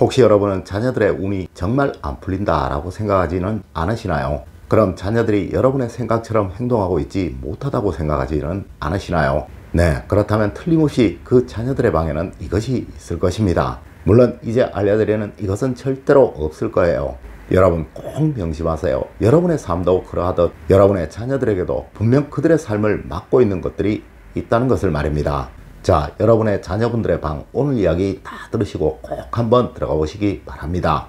혹시 여러분은 자녀들의 운이 정말 안 풀린다 라고 생각하지는 않으시나요? 그럼 자녀들이 여러분의 생각처럼 행동하고 있지 못하다고 생각하지는 않으시나요? 네, 그렇다면 틀림없이 그 자녀들의 방에는 이것이 있을 것입니다. 물론 이제 알려드리는 이것은 절대로 없을 거예요. 여러분 꼭 명심하세요. 여러분의 삶도 그러하듯 여러분의 자녀들에게도 분명 그들의 삶을 맡고 있는 것들이 있다는 것을 말입니다. 자, 여러분의 자녀분들의 방 오늘 이야기 다 들으시고 꼭 한번 들어가 보시기 바랍니다.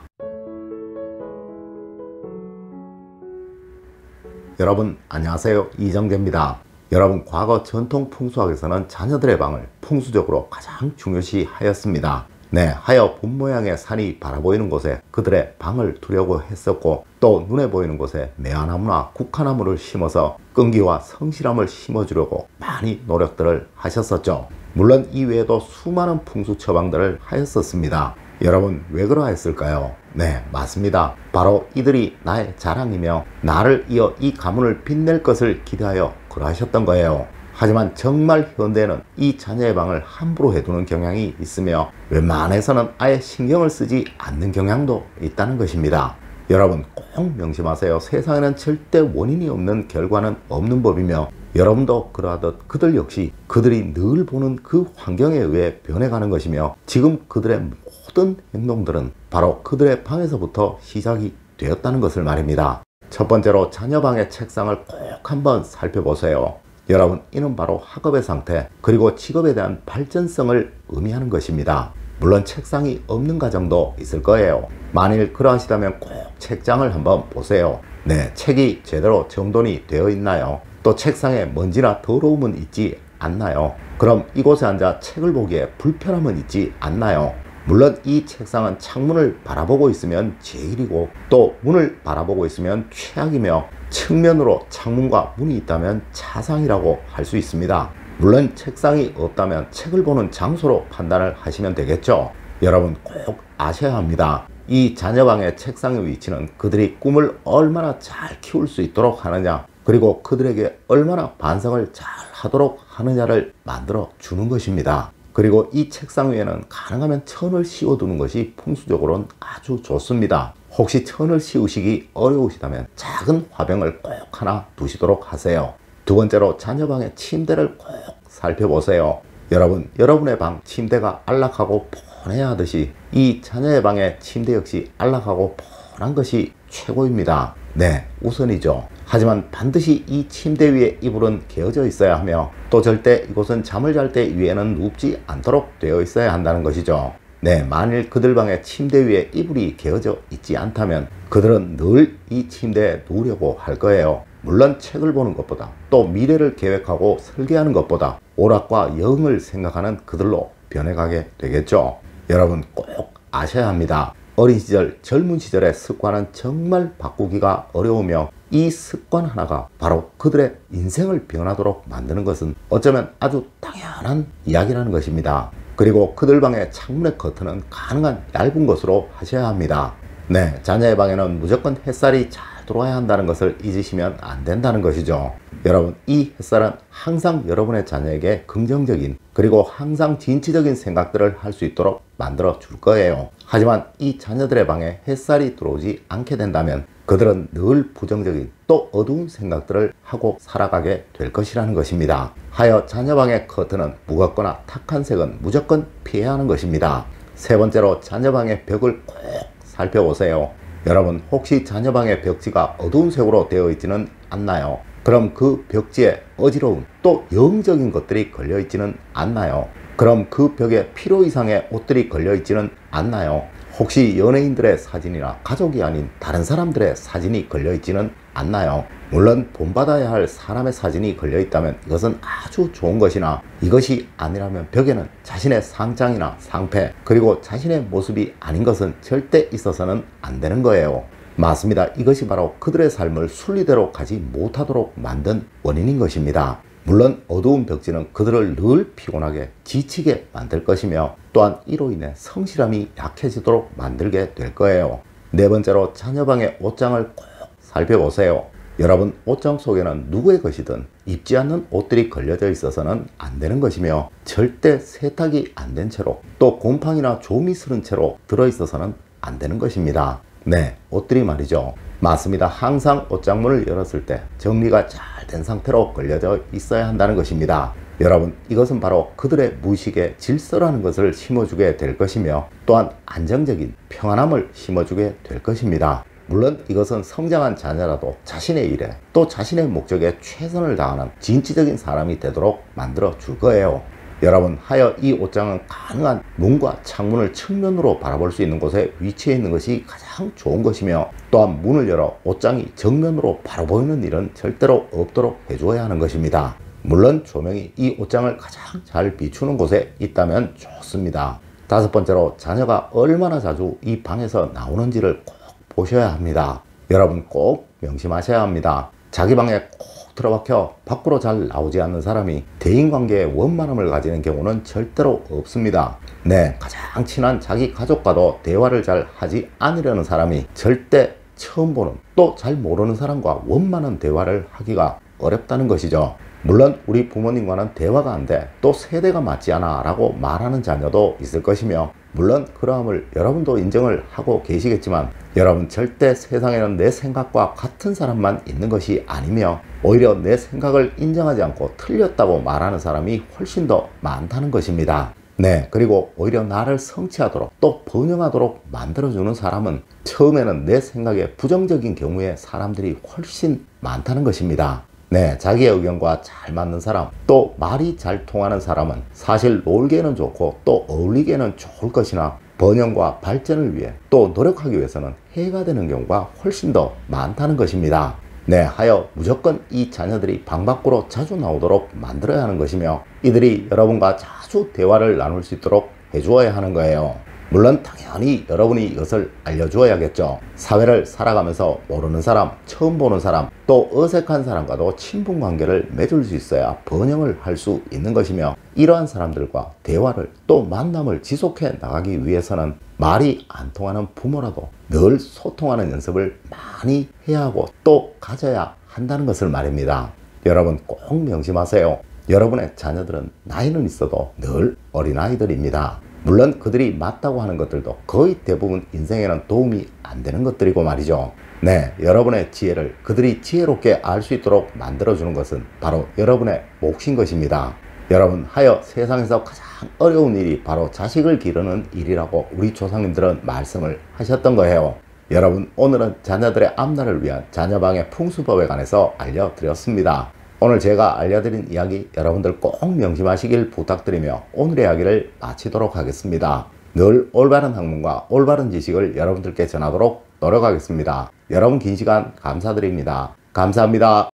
여러분 안녕하세요 이정재입니다. 여러분 과거 전통 풍수학에서는 자녀들의 방을 풍수적으로 가장 중요시 하였습니다. 네, 하여 본 모양의 산이 바라보이는 곳에 그들의 방을 두려고 했었고 또 눈에 보이는 곳에 매화나무나 국화나무를 심어서 끈기와 성실함을 심어주려고 많이 노력들을 하셨었죠. 물론 이외에도 수많은 풍수 처방들을 하였었습니다. 여러분 왜 그러했을까요? 네 맞습니다. 바로 이들이 나의 자랑이며 나를 이어 이 가문을 빛낼 것을 기대하여 그러하셨던 거예요. 하지만 정말 현대는 이 자녀의 방을 함부로 해두는 경향이 있으며 웬만해서는 아예 신경을 쓰지 않는 경향도 있다는 것입니다. 여러분 꼭 명심하세요. 세상에는 절대 원인이 없는 결과는 없는 법이며 여러분도 그러하듯 그들 역시 그들이 늘 보는 그 환경에 의해 변해가는 것이며 지금 그들의 모든 행동들은 바로 그들의 방에서부터 시작이 되었다는 것을 말입니다. 첫 번째로 자녀방의 책상을 꼭 한번 살펴보세요. 여러분 이는 바로 학업의 상태 그리고 직업에 대한 발전성을 의미하는 것입니다. 물론 책상이 없는 가정도 있을 거예요. 만일 그러하시다면 꼭 책장을 한번 보세요. 네, 책이 제대로 정돈이 되어 있나요? 또 책상에 먼지나 더러움은 있지 않나요? 그럼 이곳에 앉아 책을 보기에 불편함은 있지 않나요? 물론 이 책상은 창문을 바라보고 있으면 제일이고 또 문을 바라보고 있으면 최악이며 측면으로 창문과 문이 있다면 차상이라고 할 수 있습니다. 물론 책상이 없다면 책을 보는 장소로 판단을 하시면 되겠죠. 여러분 꼭 아셔야 합니다. 이 자녀방의 책상의 위치는 그들이 꿈을 얼마나 잘 키울 수 있도록 하느냐 그리고 그들에게 얼마나 반성을 잘 하도록 하느냐를 만들어 주는 것입니다. 그리고 이 책상 위에는 가능하면 천을 씌워두는 것이 풍수적으로는 아주 좋습니다. 혹시 천을 씌우시기 어려우시다면 작은 화병을 꼭 하나 두시도록 하세요. 두 번째로 자녀방의 침대를 꼭 살펴보세요. 여러분, 여러분의 방 침대가 안락하고 폰해야 하듯이 이 자녀의 방의 침대 역시 안락하고 폰한 것이 최고입니다. 네, 우선이죠. 하지만 반드시 이 침대 위에 이불은 개어져 있어야 하며 또 절대 이곳은 잠을 잘 때 위에는 눕지 않도록 되어 있어야 한다는 것이죠. 네, 만일 그들 방에 침대 위에 이불이 개어져 있지 않다면 그들은 늘 이 침대에 누우려고 할 거예요. 물론 책을 보는 것보다 또 미래를 계획하고 설계하는 것보다 오락과 영을 생각하는 그들로 변해가게 되겠죠. 여러분 꼭 아셔야 합니다. 어린 시절, 젊은 시절의 습관은 정말 바꾸기가 어려우며 이 습관 하나가 바로 그들의 인생을 변하도록 만드는 것은 어쩌면 아주 당연한 이야기라는 것입니다. 그리고 그들 방의 창문의 커튼은 가능한 얇은 것으로 하셔야 합니다. 네, 자녀의 방에는 무조건 햇살이 잘 들어와야 한다는 것을 잊으시면 안 된다는 것이죠. 여러분, 이 햇살은 항상 여러분의 자녀에게 긍정적인 그리고 항상 진취적인 생각들을 할 수 있도록 만들어 줄 거예요. 하지만 이 자녀들의 방에 햇살이 들어오지 않게 된다면 그들은 늘 부정적인 또 어두운 생각들을 하고 살아가게 될 것이라는 것입니다. 하여 자녀방의 커튼은 무겁거나 탁한 색은 무조건 피해야 하는 것입니다. 세 번째로 자녀방의 벽을 꼭 살펴보세요. 여러분 혹시 자녀방의 벽지가 어두운 색으로 되어 있지는 않나요? 그럼 그 벽지에 어지러운 또 영적인 것들이 걸려 있지는 않나요? 그럼 그 벽에 필요 이상의 옷들이 걸려 있지는 않나요? 혹시 연예인들의 사진이나 가족이 아닌 다른 사람들의 사진이 걸려 있지는 않나요? 물론 본받아야 할 사람의 사진이 걸려 있다면 이것은 아주 좋은 것이나 이것이 아니라면 벽에는 자신의 상장이나 상패 그리고 자신의 모습이 아닌 것은 절대 있어서는 안 되는 거예요. 맞습니다. 이것이 바로 그들의 삶을 순리대로 가지 못하도록 만든 원인인 것입니다. 물론 어두운 벽지는 그들을 늘 피곤하게 지치게 만들 것이며 또한 이로 인해 성실함이 약해지도록 만들게 될 거예요. 네 번째로 자녀방의 옷장을 꼭 살펴보세요. 여러분 옷장 속에는 누구의 것이든 입지 않는 옷들이 걸려져 있어서는 안 되는 것이며 절대 세탁이 안 된 채로 또 곰팡이나 조미 스른 채로 들어있어서는 안 되는 것입니다. 네, 옷들이 말이죠. 맞습니다. 항상 옷장문을 열었을 때 정리가 잘 된 상태로 걸려져 있어야 한다는 것입니다. 여러분, 이것은 바로 그들의 무의식의 질서라는 것을 심어주게 될 것이며 또한 안정적인 평안함을 심어주게 될 것입니다. 물론 이것은 성장한 자녀라도 자신의 일에 또 자신의 목적에 최선을 다하는 진취적인 사람이 되도록 만들어 줄 거예요. 여러분 하여 이 옷장은 가능한 문과 창문을 측면으로 바라볼 수 있는 곳에 위치해 있는 것이 가장 좋은 것이며 또한 문을 열어 옷장이 정면으로 바로 보이는 일은 절대로 없도록 해주어야 하는 것입니다. 물론 조명이 이 옷장을 가장 잘 비추는 곳에 있다면 좋습니다. 다섯 번째로 자녀가 얼마나 자주 이 방에서 나오는지를 꼭 보셔야 합니다. 여러분 꼭 명심하셔야 합니다. 자기 방에 꼭 틀어박혀 밖으로 잘 나오지 않는 사람이 대인관계에 원만함을 가지는 경우는 절대로 없습니다. 네, 가장 친한 자기 가족과도 대화를 잘 하지 않으려는 사람이 절대 처음 보는 또 잘 모르는 사람과 원만한 대화를 하기가 어렵다는 것이죠. 물론 우리 부모님과는 대화가 안 돼, 또 세대가 맞지 않아 라고 말하는 자녀도 있을 것이며 물론 그러함을 여러분도 인정을 하고 계시겠지만 여러분 절대 세상에는 내 생각과 같은 사람만 있는 것이 아니며 오히려 내 생각을 인정하지 않고 틀렸다고 말하는 사람이 훨씬 더 많다는 것입니다. 네, 그리고 오히려 나를 성취하도록 또 번영하도록 만들어주는 사람은 처음에는 내 생각에 부정적인 경우에 사람들이 훨씬 많다는 것입니다. 네, 자기의 의견과 잘 맞는 사람, 또 말이 잘 통하는 사람은 사실 놀기에는 좋고 또 어울리기에는 좋을 것이나 번영과 발전을 위해 또 노력하기 위해서는 해가 되는 경우가 훨씬 더 많다는 것입니다. 네, 하여 무조건 이 자녀들이 방 밖으로 자주 나오도록 만들어야 하는 것이며 이들이 여러분과 자주 대화를 나눌 수 있도록 해주어야 하는 거예요. 물론 당연히 여러분이 이것을 알려주어야겠죠. 사회를 살아가면서 모르는 사람, 처음 보는 사람, 또 어색한 사람과도 친분 관계를 맺을 수 있어야 번영을 할 수 있는 것이며 이러한 사람들과 대화를 또 만남을 지속해 나가기 위해서는 말이 안 통하는 부모라도 늘 소통하는 연습을 많이 해야 하고 또 가져야 한다는 것을 말입니다. 여러분 꼭 명심하세요. 여러분의 자녀들은 나이는 있어도 늘 어린아이들입니다. 물론 그들이 맞다고 하는 것들도 거의 대부분 인생에는 도움이 안 되는 것들이고 말이죠. 네, 여러분의 지혜를 그들이 지혜롭게 알 수 있도록 만들어주는 것은 바로 여러분의 몫인 것입니다. 여러분, 하여 세상에서 가장 어려운 일이 바로 자식을 기르는 일이라고 우리 조상님들은 말씀을 하셨던 거예요. 여러분, 오늘은 자녀들의 앞날을 위한 자녀방의 풍수법에 관해서 알려드렸습니다. 오늘 제가 알려드린 이야기 여러분들 꼭 명심하시길 부탁드리며 오늘의 이야기를 마치도록 하겠습니다. 늘 올바른 학문과 올바른 지식을 여러분들께 전하도록 노력하겠습니다. 여러분 긴 시간 감사드립니다. 감사합니다.